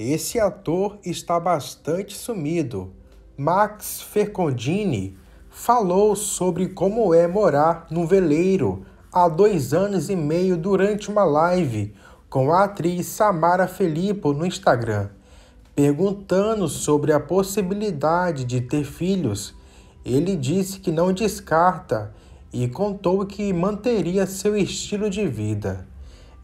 Esse ator está bastante sumido. Max Fercondini falou sobre como é morar num veleiro há dois anos e meio durante uma live com a atriz Samara Filippo no Instagram, perguntando sobre a possibilidade de ter filhos. Ele disse que não descarta e contou que manteria seu estilo de vida.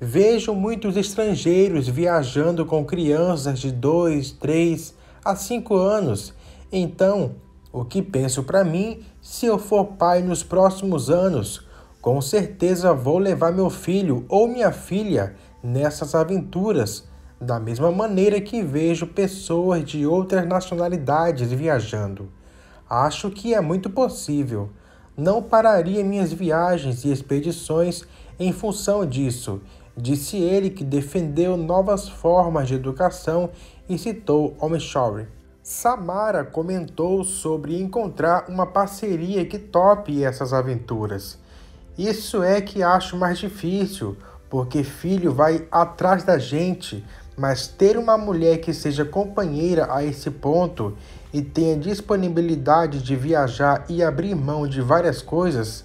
Vejo muitos estrangeiros viajando com crianças de 2, 3 a 5 anos. Então, o que penso para mim, se eu for pai nos próximos anos, com certeza vou levar meu filho ou minha filha nessas aventuras, da mesma maneira que vejo pessoas de outras nacionalidades viajando. Acho que é muito possível. Não pararia minhas viagens e expedições em função disso Disse ele que defendeu novas formas de educação e citou homeschooling. Samara comentou sobre encontrar uma parceria que tope essas aventuras. Isso é que acho mais difícil, porque filho vai atrás da gente, mas ter uma mulher que seja companheira a esse ponto e tenha disponibilidade de viajar e abrir mão de várias coisas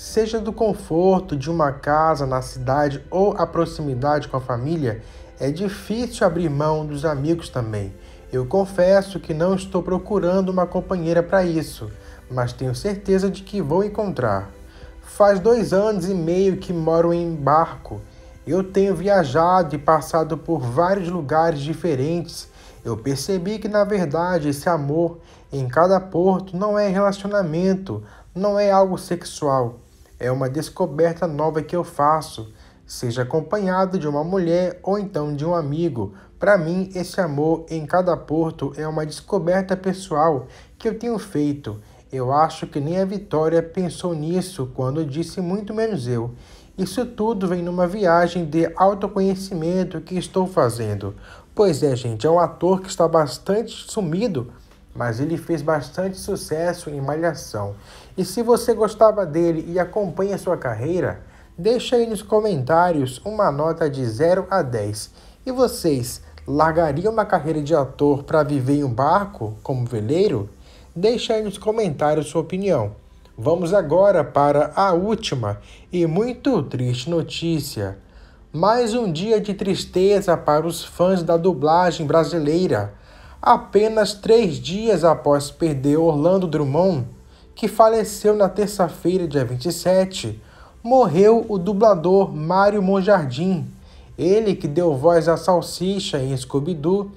seja do conforto de uma casa na cidade ou a proximidade com a família, é difícil abrir mão dos amigos também. Eu confesso que não estou procurando uma companheira para isso, mas tenho certeza de que vou encontrar. Faz dois anos e meio que moro em barco. Eu tenho viajado e passado por vários lugares diferentes. Eu percebi que, na verdade, esse amor em cada porto não é relacionamento, não é algo sexual é uma descoberta nova que eu faço, seja acompanhado de uma mulher ou então de um amigo. Para mim, esse amor em cada porto é uma descoberta pessoal que eu tenho feito. Eu acho que nem a Vitória pensou nisso quando disse muito menos eu. Isso tudo vem numa viagem de autoconhecimento que estou fazendo. Pois é, gente, é um ator que está bastante sumido mas ele fez bastante sucesso em Malhação. E se você gostava dele e acompanha sua carreira, deixa aí nos comentários uma nota de 0 a 10. E vocês largariam uma carreira de ator para viver em um barco como veleiro? Deixa aí nos comentários sua opinião. Vamos agora para a última e muito triste notícia. Mais um dia de tristeza para os fãs da dublagem brasileira apenas três dias após perder Orlando Drummond, que faleceu na terça-feira, dia 27, morreu o dublador Mário Monjardim. Ele, que deu voz à Salsicha em Scooby-Doo,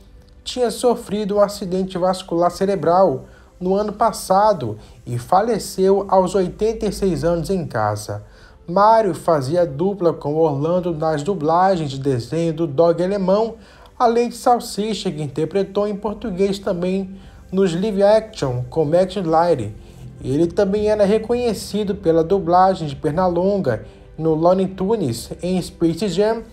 tinha sofrido um acidente vascular cerebral no ano passado e faleceu aos 86 anos em casa. Mário fazia dupla com Orlando nas dublagens de desenho do Dog Alemão além de Salsicha, que interpretou em português também nos live action com Max Light. Ele também era reconhecido pela dublagem de Pernalonga no Looney Tunes em Space Jam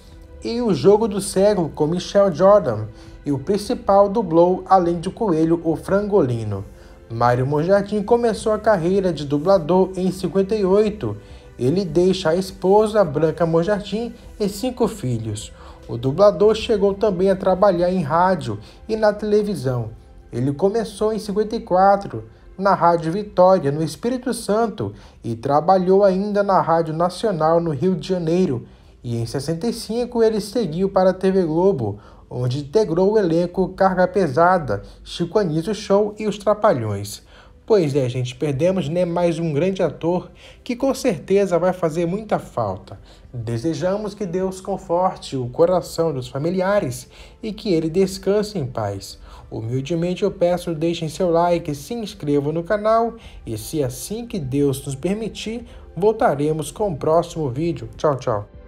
e O Jogo do Século com Michelle Jordan, e o principal dublou, além de Coelho, o Frangolino. Mário Monjardim começou a carreira de dublador em 58. Ele deixa a esposa Branca Monjardim e cinco filhos. O dublador chegou também a trabalhar em rádio e na televisão. Ele começou em 54 na Rádio Vitória, no Espírito Santo, e trabalhou ainda na Rádio Nacional no Rio de Janeiro. E em 65 ele seguiu para a TV Globo, onde integrou o elenco Carga Pesada, Chico Anísio Show e Os Trapalhões. Pois é, gente, perdemos né, mais um grande ator que com certeza vai fazer muita falta. Desejamos que Deus conforte o coração dos familiares e que ele descanse em paz. Humildemente eu peço, deixem seu like, se inscrevam no canal e se assim que Deus nos permitir, voltaremos com o próximo vídeo. Tchau, tchau.